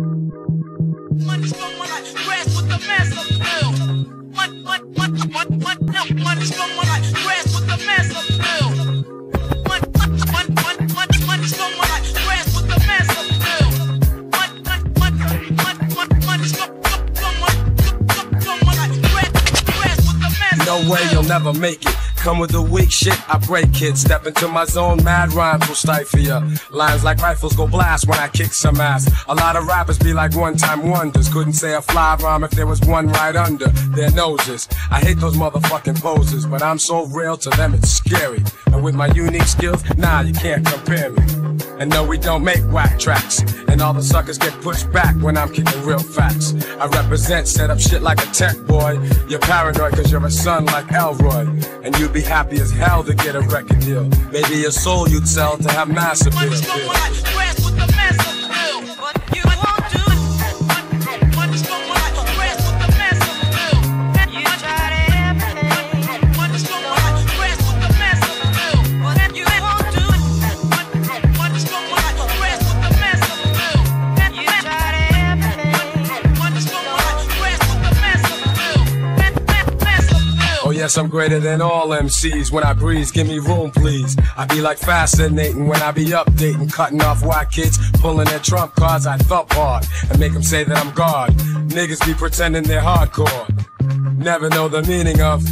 Money's from my life, grass with the massive bill. Money, money, money, money, money, no, money's from my life, grass with the massive bill. Money, money, money, money, money, money's from my life, grass with the massive bill. Money, money, money, money, money, money's from, from, from my, from, from my life, grass, grass with the massive No way you'll never make it. Come with the weak shit, I break it. Step into my zone, mad rhymes will stifle ya. Lines like rifles go blast when I kick some ass. A lot of rappers be like one time wonders. Couldn't say a fly rhyme if there was one right under their noses. I hate those motherfucking poses, but I'm so real to them it's scary. And with my unique skills, nah, you can't compare me. And no, we don't make whack tracks. And all the suckers get pushed back when I'm kicking real facts. I represent, set up shit like a tech boy. You're paranoid cause you're a son like Elroy. And you'd be happy as hell to get a record deal. Maybe your soul you'd sell to have massive appeal. Yes, I'm greater than all MCs. When I breeze, give me room, please. I be like fascinating when I be updating, cutting off white kids, pulling their trump cards. I thump hard and make them say that I'm God. Niggas be pretending they're hardcore. Never know the meaning of.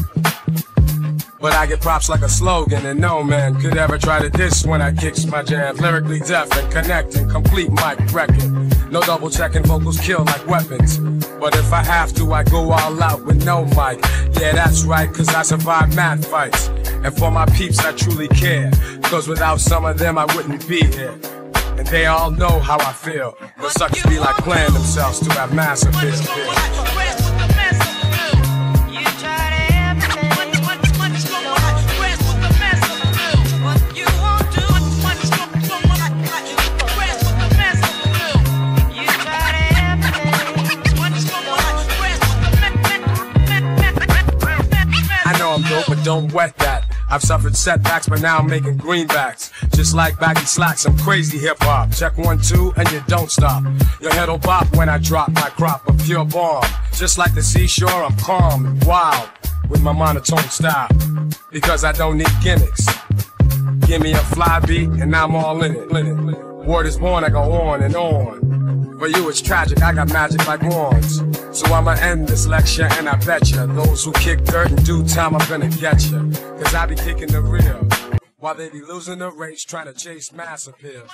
But I get props like a slogan, and no man could ever try to diss when I kicks my jams. Lyrically deaf and connecting, complete mic wrecking. No double checking, vocals kill like weapons. But if I have to, I go all out with no mic. Yeah, that's right, cause I survive mad fights. And for my peeps, I truly care. Cause without some of them, I wouldn't be here. And they all know how I feel. But suckers be like playing themselves to have massive Money's but don't wet that. I've suffered setbacks, but now I'm making greenbacks. Just like baggy slacks, I'm crazy hip hop. Check one, two, and you don't stop. Your head'll bop when I drop my crop of pure bomb. Just like the seashore, I'm calm and wild with my monotone style. Because I don't need gimmicks. Give me a fly beat, and I'm all. In it. Word is born, I go on and on. For you, it's tragic, I got magic like wands. So I'ma end this lecture, and I bet ya, those who kick dirt in due time, I'm gonna get ya. Cause I be kicking the real, while they be losing the race, trying to chase mass appeal.